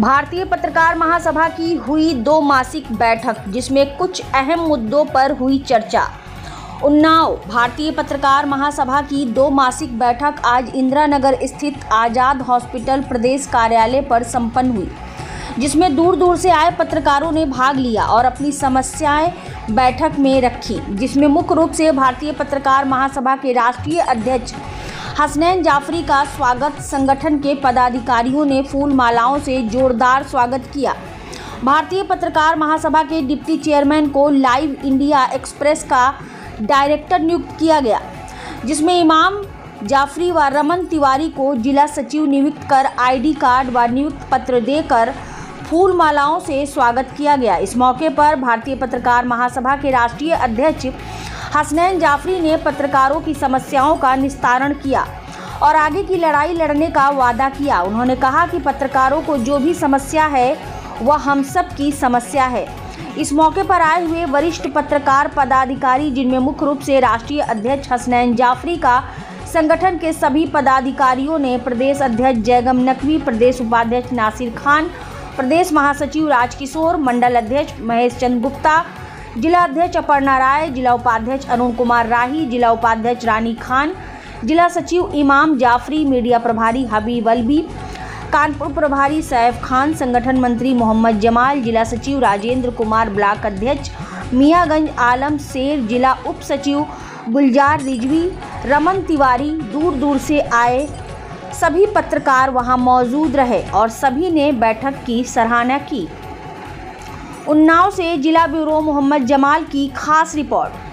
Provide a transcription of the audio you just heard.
भारतीय पत्रकार महासभा की हुई दो मासिक बैठक, जिसमें कुछ अहम मुद्दों पर हुई चर्चा। उन्नाव, भारतीय पत्रकार महासभा की दो मासिक बैठक आज इंदिरा नगर स्थित आज़ाद हॉस्पिटल प्रदेश कार्यालय पर संपन्न हुई, जिसमें दूर दूर से आए पत्रकारों ने भाग लिया और अपनी समस्याएँ बैठक में रखी, जिसमें मुख्य रूप से भारतीय पत्रकार महासभा के राष्ट्रीय अध्यक्ष हसनैन जाफरी का स्वागत संगठन के पदाधिकारियों ने फूल मालाओं से जोरदार स्वागत किया। भारतीय पत्रकार महासभा के डिप्टी चेयरमैन को लाइव इंडिया एक्सप्रेस का डायरेक्टर नियुक्त किया गया, जिसमें इमाम जाफरी व रमन तिवारी को जिला सचिव नियुक्त कर आईडी कार्ड व नियुक्त पत्र देकर फूल मालाओं से स्वागत किया गया। इस मौके पर भारतीय पत्रकार महासभा के राष्ट्रीय अध्यक्ष हसनैन जाफरी ने पत्रकारों की समस्याओं का निस्तारण किया और आगे की लड़ाई लड़ने का वादा किया। उन्होंने कहा कि पत्रकारों को जो भी समस्या है, वह हम सब की समस्या है। इस मौके पर आए हुए वरिष्ठ पत्रकार पदाधिकारी, जिनमें मुख्य रूप से राष्ट्रीय अध्यक्ष हसनैन जाफरी का संगठन के सभी पदाधिकारियों ने प्रदेश अध्यक्ष जयगम नकवी, प्रदेश उपाध्यक्ष नासिर खान, प्रदेश महासचिव राजकिशोर, मंडल अध्यक्ष महेश चंद गुप्ता जिला अध्यक्ष अपर्णा राय, जिला उपाध्यक्ष अरुण कुमार राही, जिला उपाध्यक्ष रानी खान, जिला सचिव इमाम जाफरी, मीडिया प्रभारी हबीब अलबी, कानपुर प्रभारी सैफ खान, संगठन मंत्री मोहम्मद जमाल, जिला सचिव राजेंद्र कुमार, ब्लॉक अध्यक्ष मियागंज आलम शेर जिला उप सचिव गुलजार रिजवी, रमन तिवारी दूर दूर से आए सभी पत्रकार वहाँ मौजूद रहे और सभी ने बैठक की सराहना की। उन्नाव से जिला ब्यूरो मोहम्मद जमाल की खास रिपोर्ट।